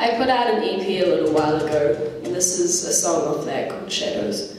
I put out an EP a little while ago, and this is a song off that called Shadows.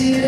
easier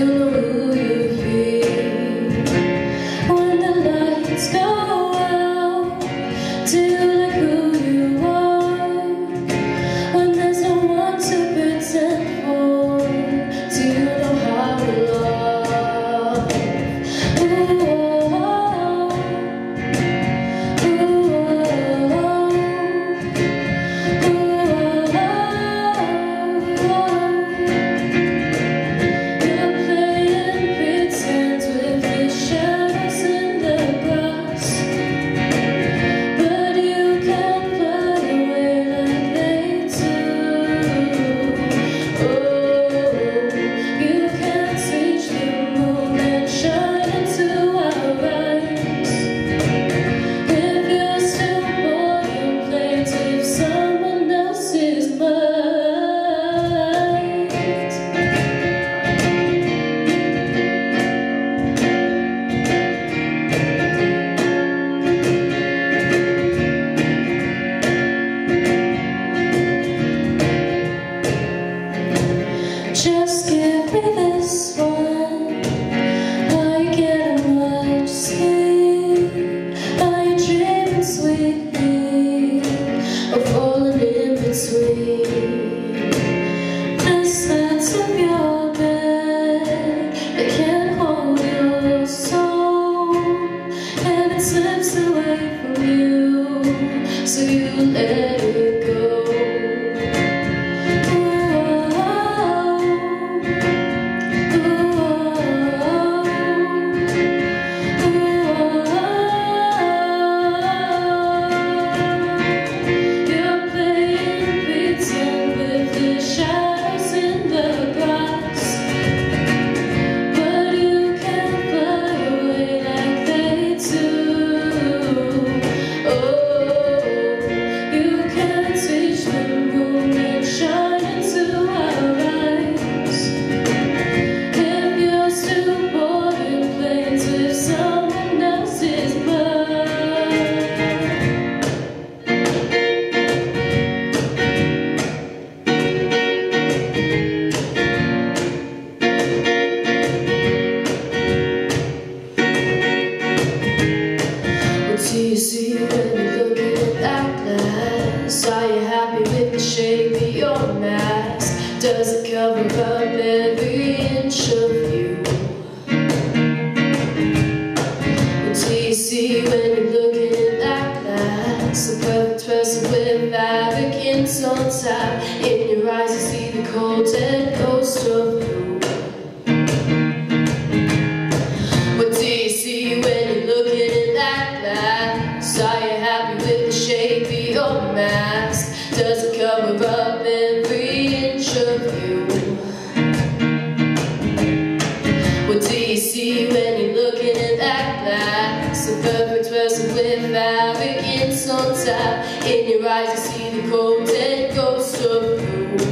to let does it cover up every inch of you? Do you see when you're looking in that glass? A perfect person with arrogance on top In your eyes you see the cold of your mask doesn't cover up every inch of you. What do you see when you're looking at that glass? A perfect person with arrogance on top. In your eyes, you see the cold and ghost of you.